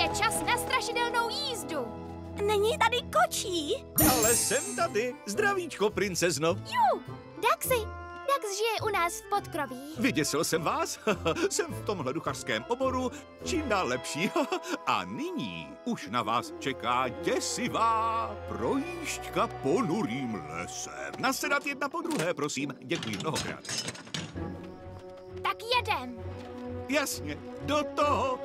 Je čas na strašidelnou jízdu. Není tady kočí? Ale jsem tady. Zdravíčko, princezno. Jú, Daxi. Dax žije u nás v podkroví. Vyděsil jsem vás? jsem v tomhle duchařském oboru čím dál lepší. A nyní už na vás čeká děsivá projížďka ponurým lesem. Nasedat jedna po druhé, prosím. Děkuji mnohokrát. Tak jedem. Jasně, do toho.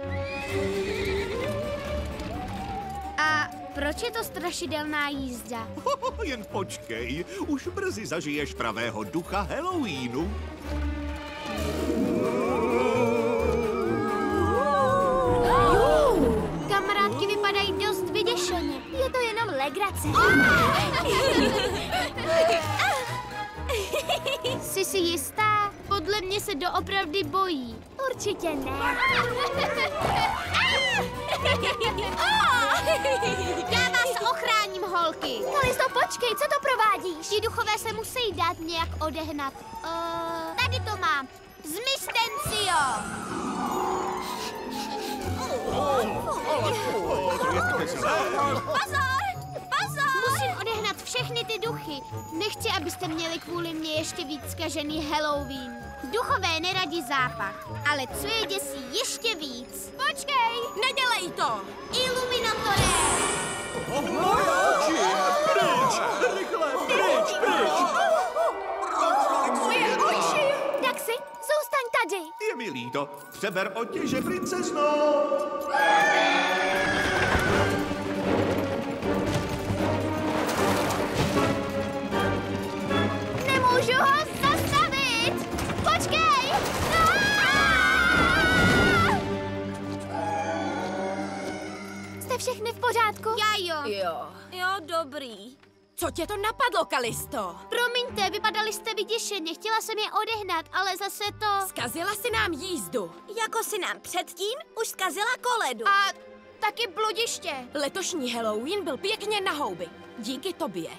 A proč je to strašidelná jízda? Jen počkej, už brzy zažiješ pravého ducha Halloweenu. Kamarádky vypadají dost vyděšeně. Je to jenom legrace. Jsi si jistá? Podle mě se doopravdy bojí. Určitě ne. Já vás ochráním, holky. Kalisto, počkej, co to provádíš? Ti duchové se musí dát nějak odehnat. Uh, tady to mám. Zmistencio. Pozor! Pozor! Ty duchy. Nechci, abyste měli kvůli mě ještě víc zkažený Halloween. Duchové neradí zápach, ale co je děsí ještě víc? Počkej! Nedělej to! Iluminatore! Pryč! Rychle, pryč, pryč! Moje oči! Daxi, zůstaň tady! Je mi líto. Přeber otěže, princezno. Všechny v pořádku? Já jo. Jo. Jo, dobrý. Co tě to napadlo, Kalisto? Promiňte, vypadali jste vyděšeně. Chtěla jsem je odehnat, ale zase to... Zkazila si nám jízdu. Jako si nám předtím už zkazila koledu. A taky bludiště. Letošní Halloween byl pěkně na houby. Díky tobě.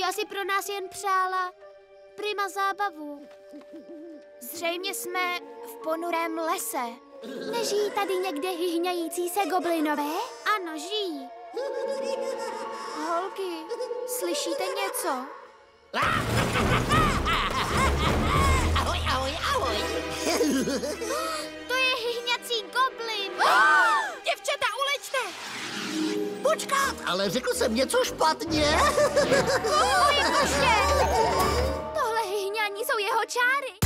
Já si pro nás jen přála prima zábavu. Zřejmě jsme v ponurém lese. Nežijí tady někde hyhňající se goblinové? Ano, žijí. Holky, slyšíte něco? Ahoj, ahoj, ahoj. To je hyhňací goblin. Děvčata, ulečte! Počkat, ale řekl jsem něco špatně. Tohle hyhňání jsou jeho čáry.